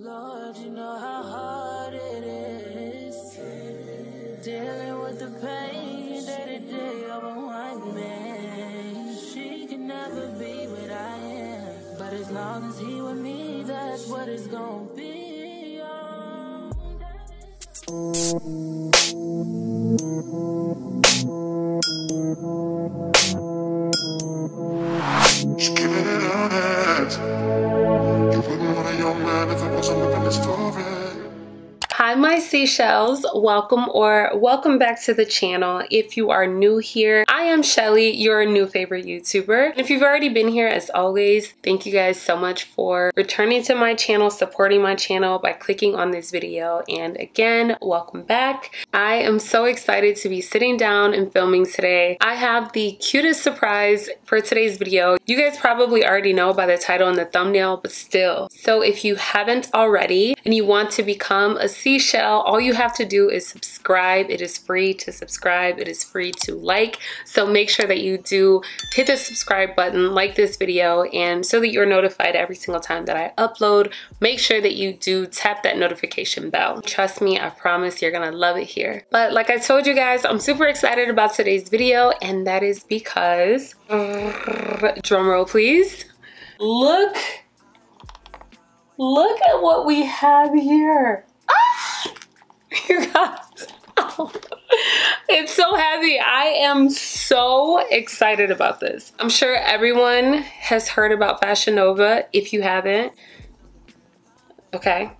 Lord, you know how hard it is dealing with the pain day to day of a white man. She can never be what I am, but as long as he with me, that's what it's gonna be. Oh, Just my seashells, welcome or welcome back to the channel. If you are new here, am Shelly, your new favorite YouTuber. If you've already been here, as always, thank you guys so much for returning to my channel, supporting my channel by clicking on this video. And again, welcome back. I am so excited to be sitting down and filming today. I have the cutest surprise for today's video. You guys probably already know by the title and the thumbnail, but still. So if you haven't already and you want to become a seashell, all you have to do is subscribe. It is free to subscribe. It is free to like. So make sure that you do hit the subscribe button, like this video, and so that you're notified every single time that I upload, make sure that you do tap that notification bell. Trust me, I promise you're gonna love it here. But like I told you guys, I'm super excited about today's video, and that is because, drum roll please. Look, look at what we have here. Ah! you guys. it's so heavy. I am so excited about this. I'm sure everyone has heard about Fashion Nova. If you haven't, okay,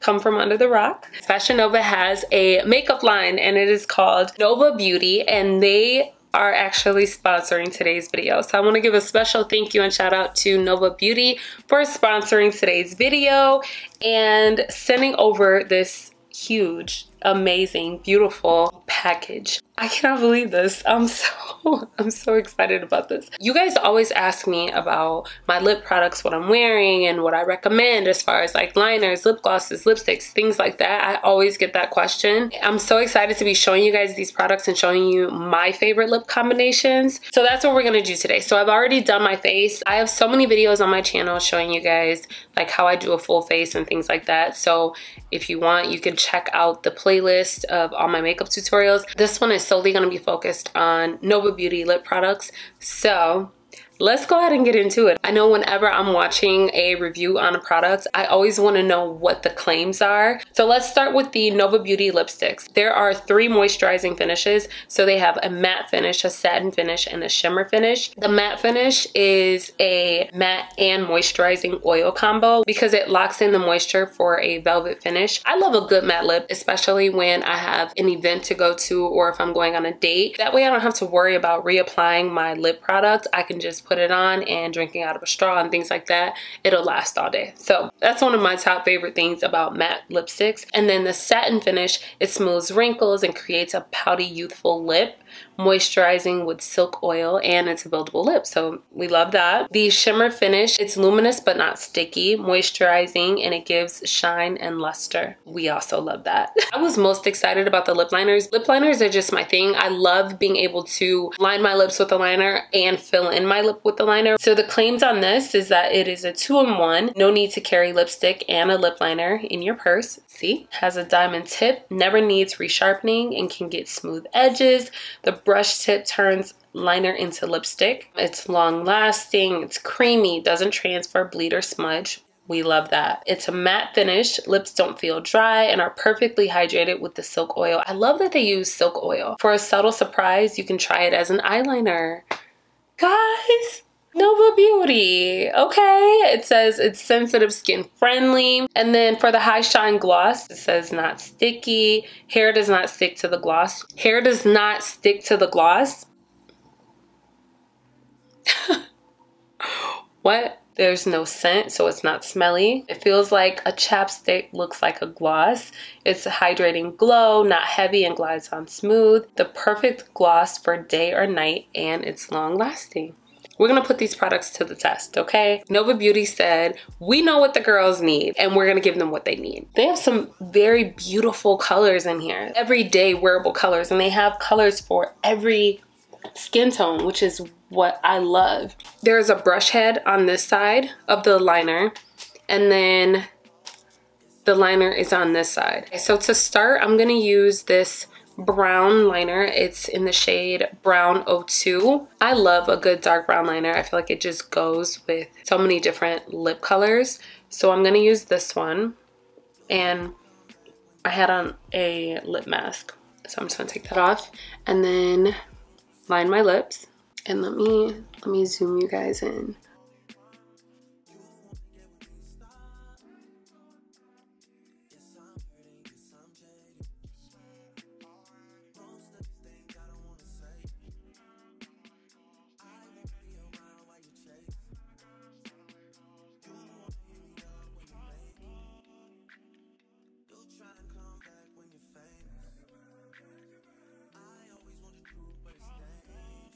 come from under the rock. Fashion Nova has a makeup line and it is called Nova Beauty and they are actually sponsoring today's video. So I want to give a special thank you and shout out to Nova Beauty for sponsoring today's video and sending over this huge, amazing, beautiful package. I cannot believe this. I'm so I'm so excited about this. You guys always ask me about my lip products, what I'm wearing and what I recommend as far as like liners, lip glosses, lipsticks, things like that. I always get that question. I'm so excited to be showing you guys these products and showing you my favorite lip combinations. So that's what we're gonna do today. So I've already done my face. I have so many videos on my channel showing you guys like how I do a full face and things like that. So if you want, you can check out the playlist of all my makeup tutorials. This one is solely gonna be focused on Nova Beauty lip products. So let's go ahead and get into it. I know whenever I'm watching a review on a product, I always want to know what the claims are. So let's start with the Nova Beauty lipsticks. There are three moisturizing finishes. So they have a matte finish, a satin finish, and a shimmer finish. The matte finish is a matte and moisturizing oil combo because it locks in the moisture for a velvet finish. I love a good matte lip, especially when I have an event to go to or if I'm going on a date. That way I don't have to worry about reapplying my lip product. I can just put it on and drinking out of a straw and things like that, it'll last all day. So that's one of my top favorite things about matte lipsticks. And then the satin finish, it smooths wrinkles and creates a pouty, youthful lip moisturizing with silk oil and it's a buildable lip. So we love that. The shimmer finish it's luminous but not sticky moisturizing and it gives shine and luster. We also love that. I was most excited about the lip liners. Lip liners are just my thing. I love being able to line my lips with a liner and fill in my lip with the liner so the claims on this is that it is a two-in-one no need to carry lipstick and a lip liner in your purse see has a diamond tip never needs resharpening and can get smooth edges the brush tip turns liner into lipstick. It's long lasting, it's creamy, doesn't transfer, bleed, or smudge. We love that. It's a matte finish. Lips don't feel dry and are perfectly hydrated with the silk oil. I love that they use silk oil. For a subtle surprise, you can try it as an eyeliner. Guys, Nova Beauty. Okay, it says it's sensitive skin friendly. And then for the High Shine Gloss, it says not sticky. Hair does not stick to the gloss. Hair does not stick to the gloss. what? There's no scent, so it's not smelly. It feels like a chapstick, looks like a gloss. It's a hydrating glow, not heavy and glides on smooth. The perfect gloss for day or night, and it's long lasting. We're gonna put these products to the test, okay? Nova Beauty said, we know what the girls need and we're gonna give them what they need. They have some very beautiful colors in here, everyday wearable colors, and they have colors for every skin tone, which is what I love. There's a brush head on this side of the liner, and then the liner is on this side. So to start, I'm gonna use this brown liner. It's in the shade Brown 02. I love a good dark brown liner. I feel like it just goes with so many different lip colors. So I'm gonna use this one. And I had on a lip mask. So I'm just gonna take that off and then line my lips. And let me let me zoom you guys in.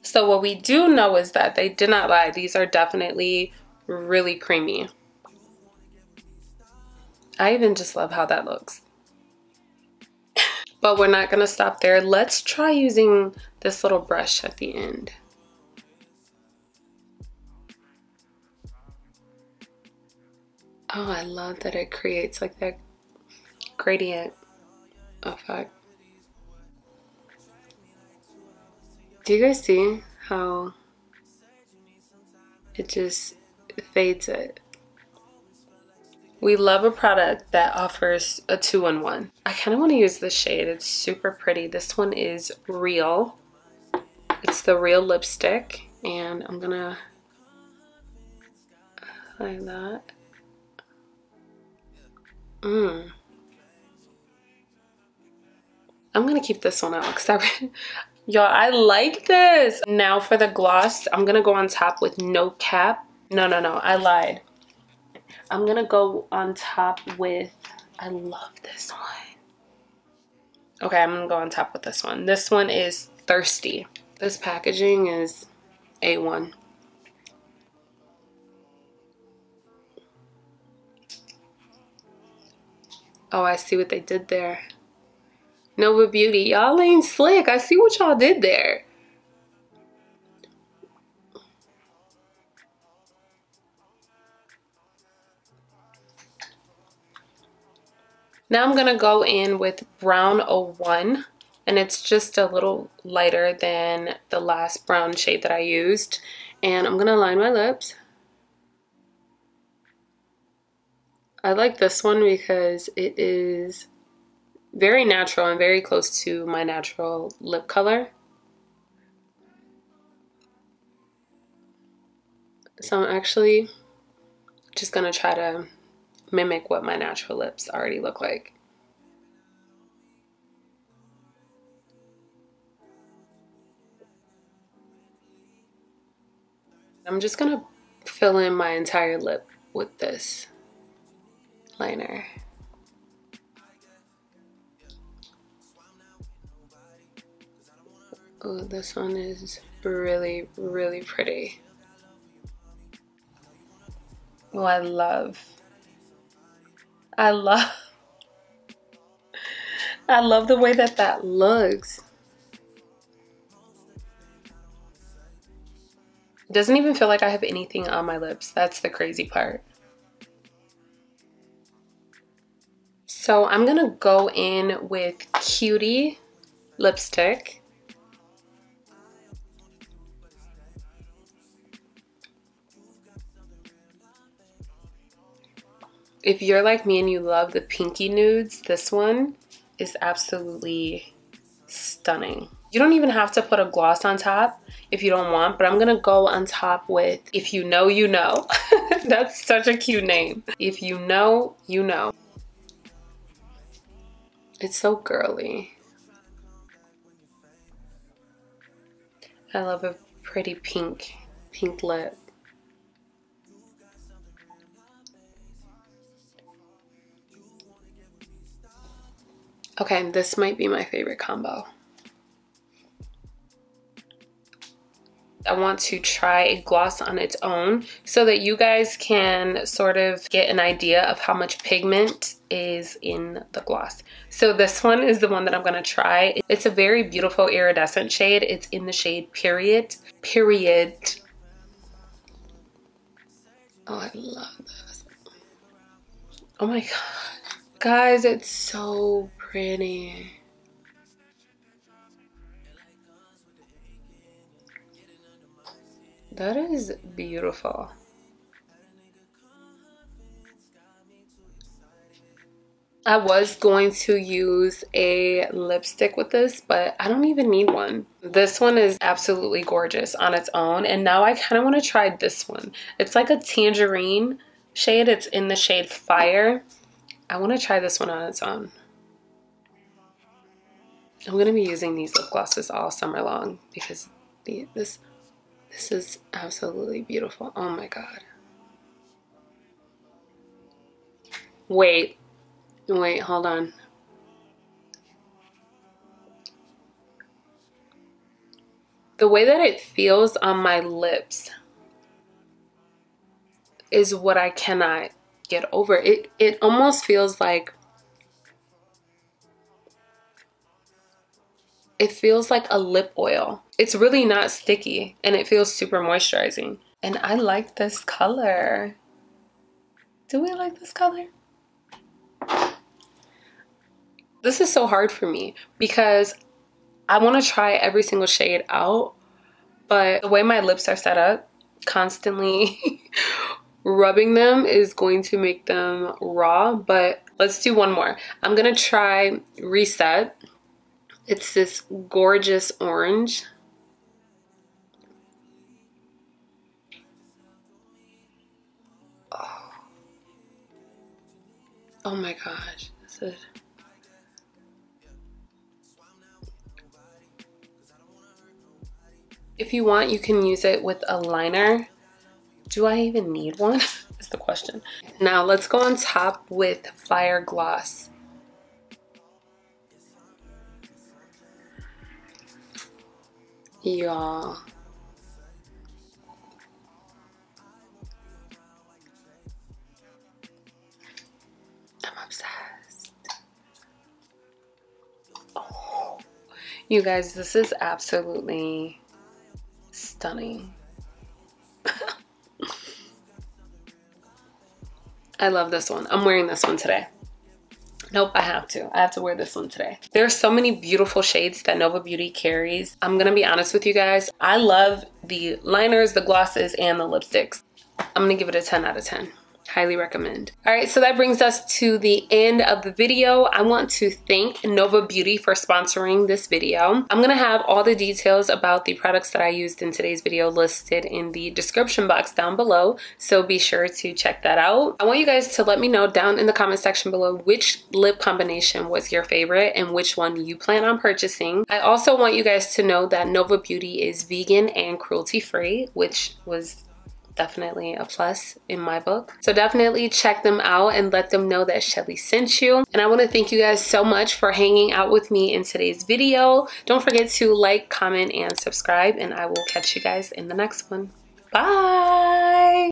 So what we do know is that they did not lie. These are definitely really creamy. I even just love how that looks. but we're not gonna stop there. Let's try using this little brush at the end. Oh, I love that it creates like that gradient effect. Do you guys see how it just fades it? We love a product that offers a two-in-one. I kind of want to use this shade. It's super pretty. This one is Real. It's the Real lipstick. And I'm going to like that. Mmm. I'm gonna keep this one out because I, Y'all, I like this. Now for the gloss, I'm gonna go on top with no cap. No, no, no, I lied. I'm gonna go on top with, I love this one. Okay, I'm gonna go on top with this one. This one is Thirsty. This packaging is A1. Oh, I see what they did there. Nova Beauty. Y'all ain't slick. I see what y'all did there. Now I'm going to go in with Brown 01 and it's just a little lighter than the last brown shade that I used. And I'm going to line my lips. I like this one because it is very natural and very close to my natural lip color. So I'm actually just gonna try to mimic what my natural lips already look like. I'm just gonna fill in my entire lip with this liner. Oh, this one is really, really pretty. Oh, I love, I love, I love the way that that looks. Doesn't even feel like I have anything on my lips. That's the crazy part. So I'm gonna go in with Cutie lipstick. If you're like me and you love the pinky nudes, this one is absolutely stunning. You don't even have to put a gloss on top if you don't want, but I'm gonna go on top with If You Know, You Know. That's such a cute name. If you know, you know. It's so girly. I love a pretty pink, pink lip. Okay, this might be my favorite combo. I want to try a gloss on its own so that you guys can sort of get an idea of how much pigment is in the gloss. So this one is the one that I'm gonna try. It's a very beautiful iridescent shade. It's in the shade Period. Period. Oh, I love this. Oh my God. Guys, it's so pretty. That is beautiful. I was going to use a lipstick with this, but I don't even need one. This one is absolutely gorgeous on its own. And now I kind of want to try this one. It's like a tangerine shade. It's in the shade Fire. I want to try this one on its own. I'm going to be using these lip glosses all summer long because the, this this is absolutely beautiful. Oh my god. Wait. Wait, hold on. The way that it feels on my lips is what I cannot get over. It it almost feels like it feels like a lip oil. It's really not sticky and it feels super moisturizing. And I like this color. Do we like this color? This is so hard for me because I want to try every single shade out, but the way my lips are set up, constantly rubbing them is going to make them raw, but let's do one more. I'm going to try Reset it's this gorgeous orange. Oh, oh my gosh. This is... If you want, you can use it with a liner. Do I even need one? is the question. Now let's go on top with Fire Gloss. Yeah. I'm obsessed. You guys, this is absolutely stunning. I love this one. I'm wearing this one today. Nope, I have to. I have to wear this one today. There are so many beautiful shades that Nova Beauty carries. I'm gonna be honest with you guys. I love the liners, the glosses, and the lipsticks. I'm gonna give it a 10 out of 10 highly recommend. All right, so that brings us to the end of the video. I want to thank Nova Beauty for sponsoring this video. I'm gonna have all the details about the products that I used in today's video listed in the description box down below, so be sure to check that out. I want you guys to let me know down in the comment section below which lip combination was your favorite and which one you plan on purchasing. I also want you guys to know that Nova Beauty is vegan and cruelty free, which was definitely a plus in my book. So definitely check them out and let them know that Shelly sent you. And I want to thank you guys so much for hanging out with me in today's video. Don't forget to like, comment, and subscribe, and I will catch you guys in the next one. Bye!